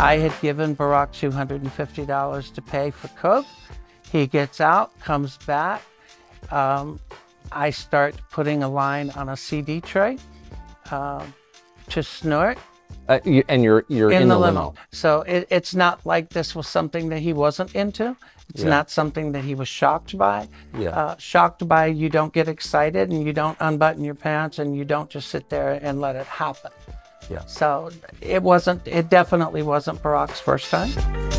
I had given Barack $250 to pay for Coke. He gets out, comes back. Um, I start putting a line on a CD tray um, to snort Uh, you, and you're you're in, in, the, limo. limo. So it, it's not like this was something that he wasn't into. It's Yeah. not something that he was shocked by. Yeah. Uh, shocked by you don't get excited and you don't unbutton your pants and you don't just sit there and let it happen. Yeah. So it wasn't. It definitely wasn't Barack's first time.